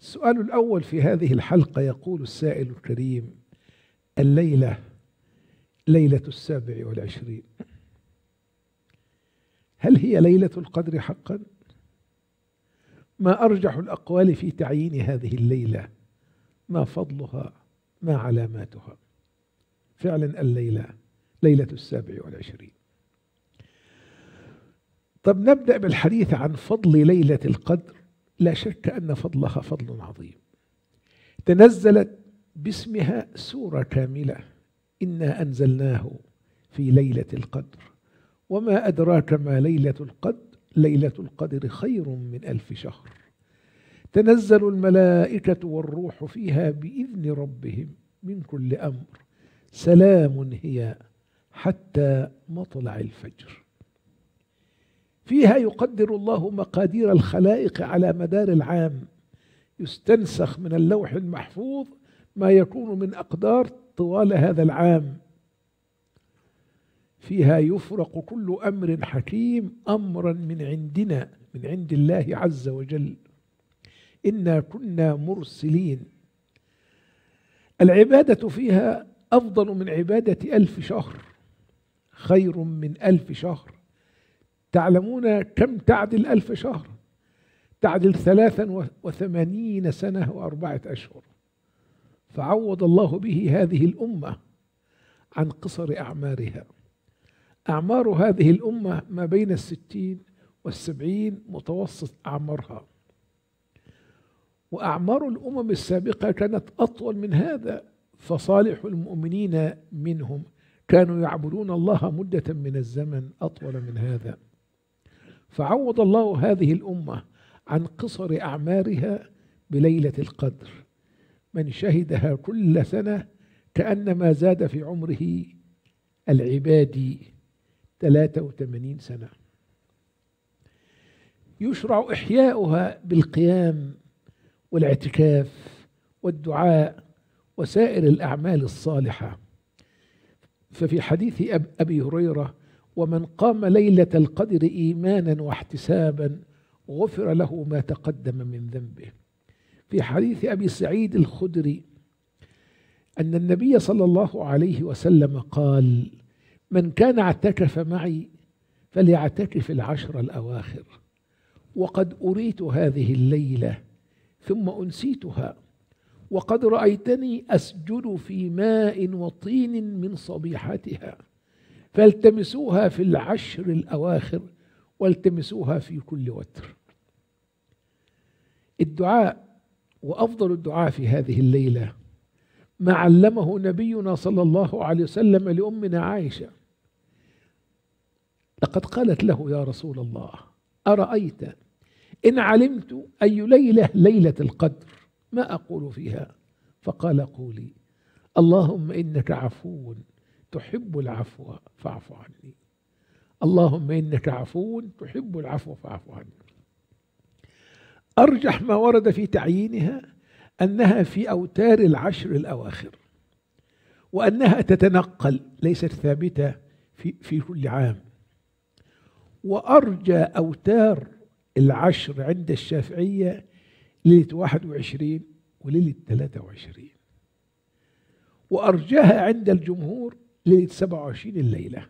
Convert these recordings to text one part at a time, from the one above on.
السؤال الأول في هذه الحلقة يقول السائل الكريم الليلة ليلة السابع والعشرين. هل هي ليلة القدر حقا؟ ما أرجح الأقوال في تعيين هذه الليلة؟ ما فضلها؟ ما علاماتها؟ فعلا الليلة ليلة السابع والعشرين. طب نبدأ بالحديث عن فضل ليلة القدر. لا شك أن فضلها فضل عظيم. تنزلت باسمها سورة كاملة. إنا أنزلناه في ليلة القدر. وما أدراك ما ليلة القدر؟ ليلة القدر خير من ألف شهر. تنزل الملائكة والروح فيها بإذن ربهم من كل أمر. سلام هي حتى مطلع الفجر. فيها يقدر الله مقادير الخلائق على مدار العام. يستنسخ من اللوح المحفوظ ما يكون من أقدار طوال هذا العام. فيها يفرق كل أمر حكيم أمرا من عندنا من عند الله عز وجل. إنا كنا مرسلين. العبادة فيها أفضل من عبادة ألف شهر خير من ألف شهر. تعلمون كم تعدل ألف شهر؟ تعدل ثلاثا وثمانين سنة وأربعة أشهر. فعوض الله به هذه الأمة عن قصر أعمارها. أعمار هذه الأمة ما بين الستين والسبعين متوسط أعمارها. وأعمار الأمم السابقة كانت أطول من هذا فصالح المؤمنين منهم كانوا يعبدون الله مدة من الزمن أطول من هذا. فعوض الله هذه الأمة عن قصر أعمارها بليلة القدر. من شهدها كل سنة كأنما زاد في عمره العبادي 83 سنة. يشرع إحياؤها بالقيام والاعتكاف والدعاء وسائر الأعمال الصالحة. ففي حديث أبي هريرة ومن قام ليلة القدر إيمانا واحتسابا غفر له ما تقدم من ذنبه. في حديث أبي سعيد الخدري أن النبي صلى الله عليه وسلم قال من كان اعتكف معي فليعتكف العشر الأواخر. وقد أريت هذه الليلة ثم أنسيتها. وقد رأيتني أسجد في ماء وطين من صبيحتها. فالتمسوها في العشر الأواخر والتمسوها في كل وتر. الدعاء وأفضل الدعاء في هذه الليلة ما علمه نبينا صلى الله عليه وسلم لأمنا عائشة. لقد قالت له يا رسول الله أرأيت إن علمت أي ليلة ليلة القدر ما أقول فيها؟ فقال قولي اللهم إنك عفو تحب العفو فاعف عني. اللهم إنك عفو تحب العفو فاعف عني. أرجح ما ورد في تعيينها أنها في أوتار العشر الأواخر وأنها تتنقل ليست ثابتة في, في كل عام. وأرجى أوتار العشر عند الشافعية ليلة 21 وليلة 23 وأرجاها عند الجمهور ليلة 27 الليلة.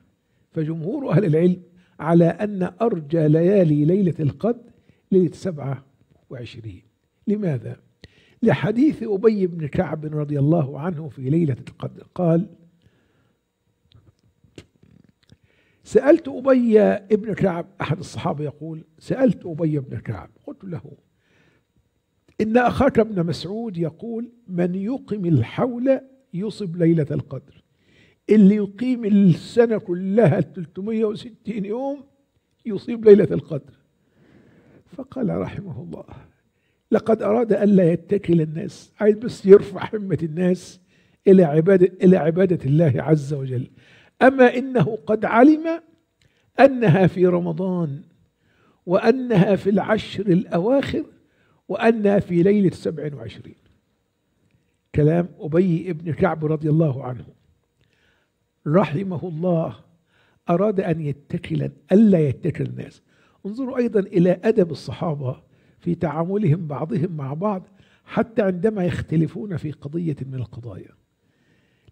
فجمهور أهل العلم على أن أرجى ليالي ليلة القدر ليلة 27 لماذا؟ لحديث أبي بن كعب رضي الله عنه في ليلة القدر. قال سألت أبي ابن كعب أحد الصحابة يقول سألت أبي بن كعب قلت له إن أخاك ابن مسعود يقول من يقم الحول يصب ليلة القدر. اللي يقيم السنة كلها 360 يوم يصيب ليلة القدر. فقال رحمه الله لقد أراد ألا يتكل الناس عايز بس يرفع همة الناس إلى عبادة إلى عبادة الله عز وجل. أما إنه قد علم أنها في رمضان وأنها في العشر الأواخر وأنها في ليلة سبع وعشرين. كلام أبي ابن كعب رضي الله عنه. رحمه الله أراد أن يتكل ألا يتكل الناس. انظروا أيضا إلى أدب الصحابة في تعاملهم بعضهم مع بعض حتى عندما يختلفون في قضية من القضايا.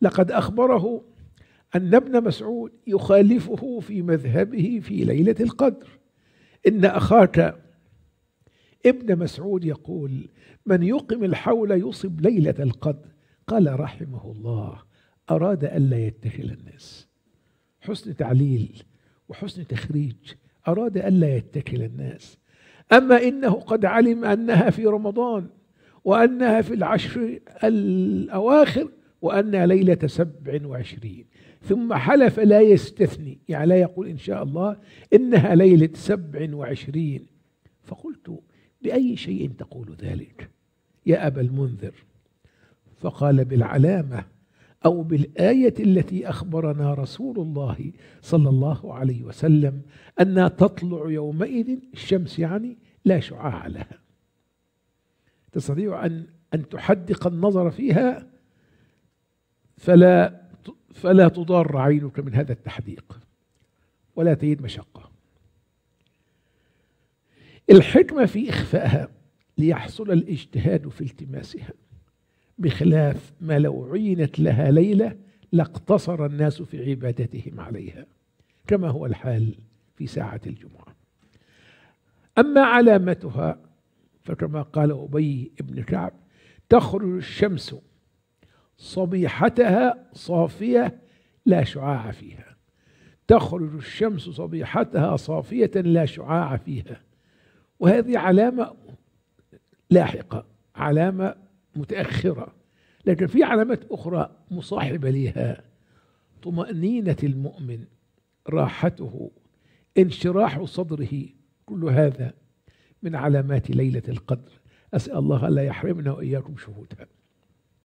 لقد أخبره أن ابن مسعود يخالفه في مذهبه في ليلة القدر. إن أخاك ابن مسعود يقول من يقم الحول يصب ليلة القدر. قال رحمه الله أراد ألا يتخل الناس. حسن تعليل وحسن تخريج أراد ألا يتكل الناس. أما إنه قد علم أنها في رمضان وأنها في العشر الأواخر وأنها ليلة سبع وعشرين. ثم حلف لا يستثني يعني لا يقول إن شاء الله إنها ليلة سبع وعشرين. فقلت بأي شيء تقول ذلك؟ يا أبا المنذر. فقال بالعلامة أو بالآية التي أخبرنا رسول الله صلى الله عليه وسلم أنها تطلع يومئذ الشمس يعني لا شعاع لها. تستطيع أن أن تحدق النظر فيها فلا فلا تضار عينك من هذا التحديق ولا تجد مشقة. الحكمة في إخفائها ليحصل الاجتهاد في التماسها. بخلاف ما لو عينت لها ليلة لاقتصر الناس في عبادتهم عليها كما هو الحال في ساعة الجمعة. أما علامتها فكما قال أبي بن كعب تخرج الشمس صبيحتها صافية لا شعاع فيها. تخرج الشمس صبيحتها صافية لا شعاع فيها. وهذه علامة لاحقة علامة متأخرة لكن في علامات أخرى مصاحبة لها طمأنينة المؤمن راحته انشراح صدره كل هذا من علامات ليلة القدر. أسأل الله ألا يحرمنا وإياكم شهودها.